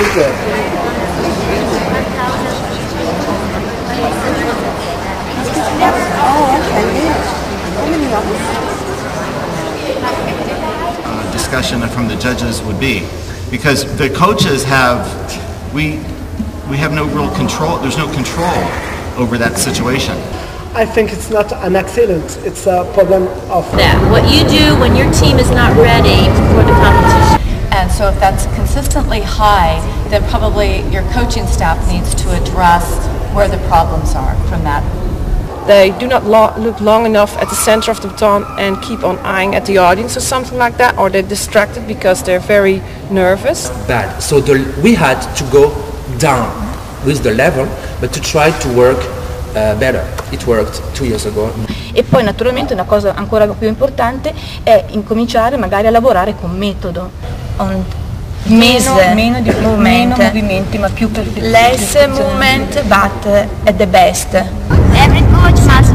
speaker. uh, discussion from the judges would be. Because the coaches have, we, we have no real control, there's no control over that situation. I think it's not an accident. It's a problem of that. What you do when your team is not ready for the competition. And so if that's consistently high, then probably your coaching staff needs to address where the problems are from that. They do not lo- look long enough at the center of the baton and keep on eyeing at the audience or something like that, or they're distracted because they're very nervous. bad. So the, we had to go down with the level, but to try to work uh, better. It worked two years ago. E poi naturalmente una cosa ancora più importante è incominciare magari a lavorare con metodo On Meno, mese, meno, di, meno movement. movimenti ma più per less movement but at the best. Every coach must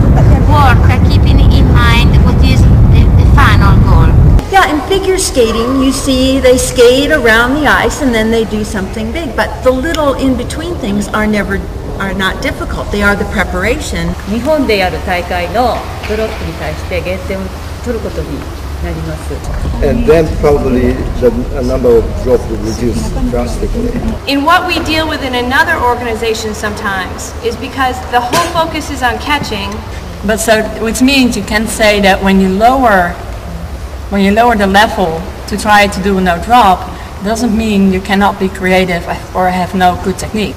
work uh, keeping in mind what is the, the final goal. Yeah, in figure skating, you see they skate around the ice and then they do something big. But the little in between things are never are not difficult. They are the preparation. 日本でやる大会のドロップに対して減点を取ることに なります。 and then probably the uh, number of drop will reduce drastically. In what we deal with in another organization sometimes is because the whole focus is on catching. But so, which means you can say that when you lower, when you lower the level to try to do no drop, doesn't mean you cannot be creative or have no good technique.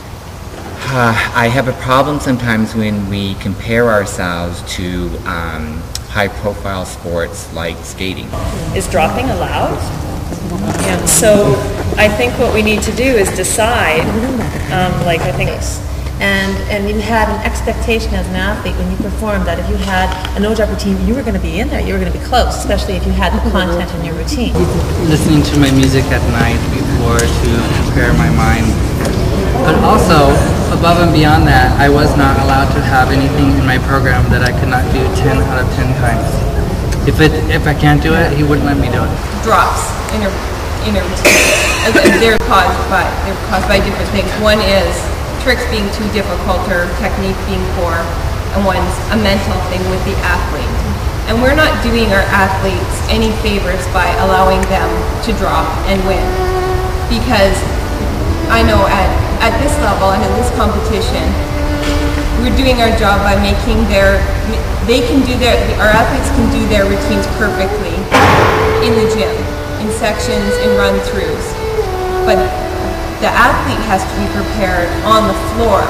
Uh, I have a problem sometimes when we compare ourselves to um, high-profile sports like skating. Is dropping allowed? And so I think what we need to do is decide, um, like I think And, and you had an expectation as an athlete when you performed that if you had a no drop routine, you were going to be in there, you were going to be close, especially if you had the content in your routine. listening to my music at night before to prepare my mind. But also, above and beyond that, I was not allowed to have anything in my program that I could not do 10 out of 10 times. If it if I can't do it, he wouldn't let me do it. drops in a in routine. They're caused by they're caused by different things. One is tricks being too difficult or technique being poor, and one's a mental thing with the athlete. And we're not doing our athletes any favors by allowing them to drop and win, because I know at at this level and in this competition, we're doing our job by making their they can do their our athletes can do their routines perfectly in the gym in sections in run throughs but the athlete has to be prepared on the floor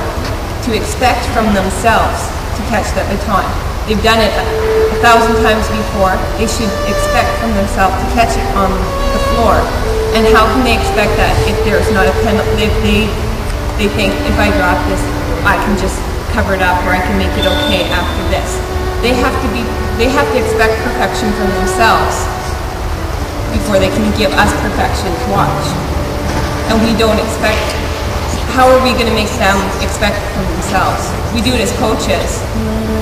to expect from themselves to catch that baton. They've done it a, a thousand times before. They should expect from themselves to catch it on the floor. And how can they expect that if there's not a penalty if they they think if I drop this I can just cover it up or I can make it okay after this. They have to be they have to expect perfection from themselves before they can give us perfection to watch. And we don't expect how are we going to make them expect from themselves? We do it as coaches,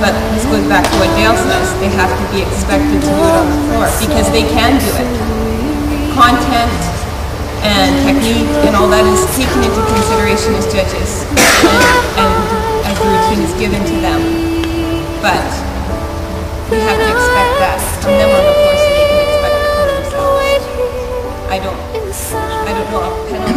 but this goes back to what Dale says. They have to be expected to do it on the floor because they can do it. Content and technique and all that is taken into consideration as judges and, and as the routine is given to them. But we have to expect that from them on the floor so they can expect it from themselves. I don't, I don't know if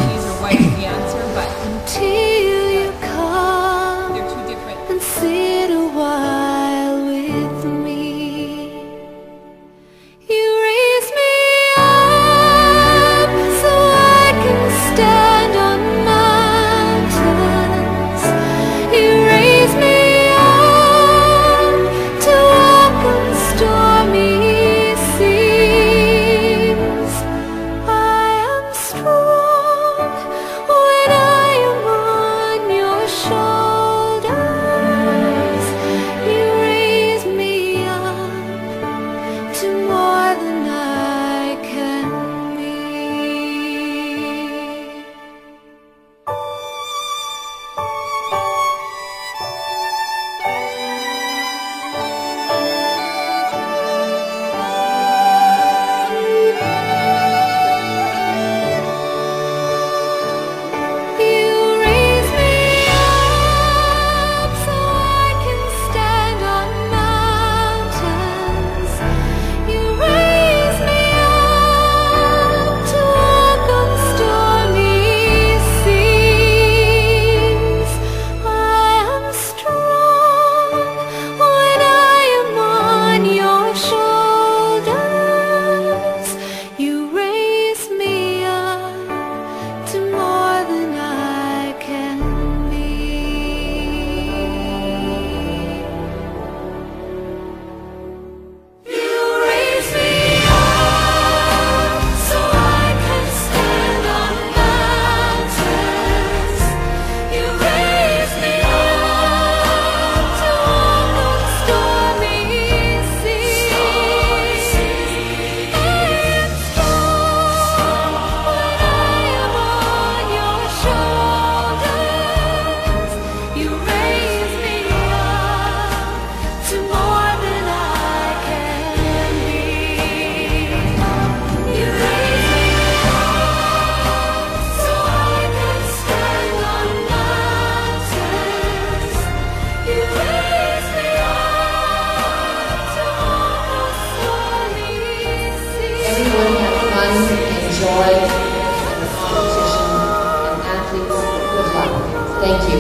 Thank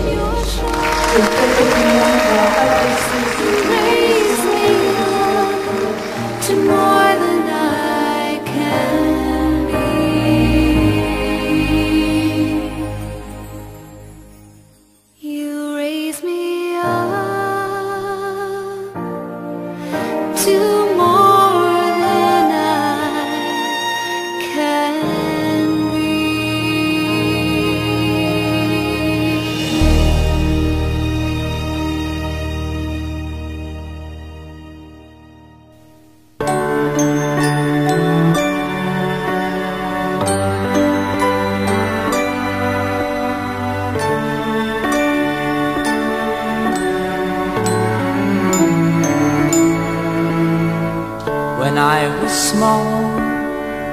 you.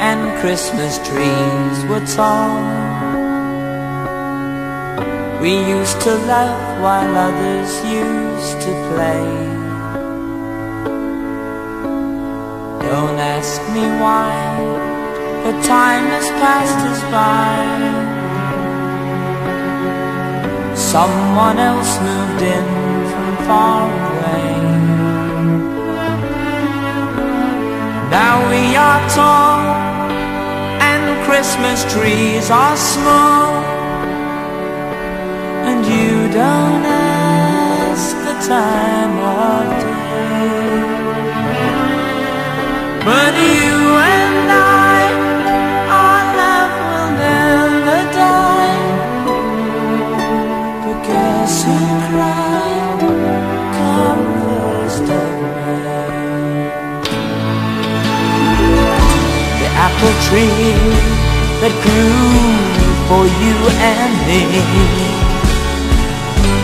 And Christmas trees were tall, we used to laugh while others used to play. Don't ask me why, but time has passed us by. Someone else moved in from far away. Now we are tall Christmas trees are small And you don't ask the time of day. But you and I, our love will never die. But guess who cried come first of May the apple tree that grew for you and me.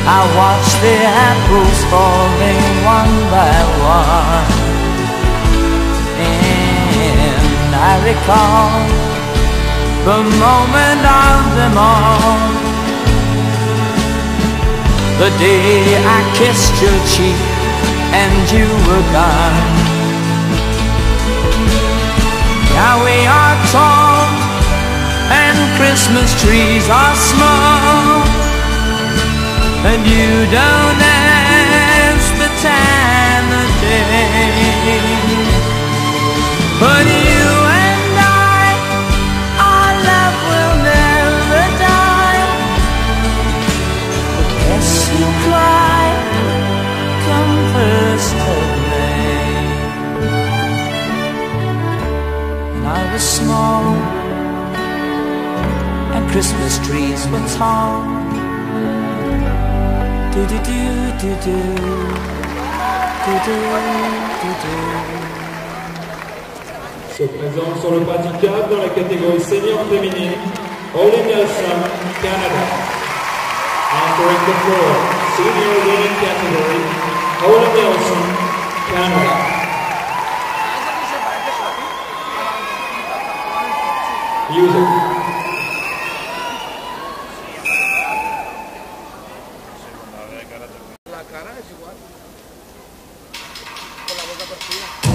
I watched the apples falling one by one, and I recall the moment of them all. The day I kissed your cheek and you were gone. Now we are and Christmas trees are small And you don't ask the time of day. But Se présente sur le pas du dans la catégorie senior féminine, Olin Nelson, Canada. Entering the floor, senior women category, Olin Nelson, Canada. Music. 我不要。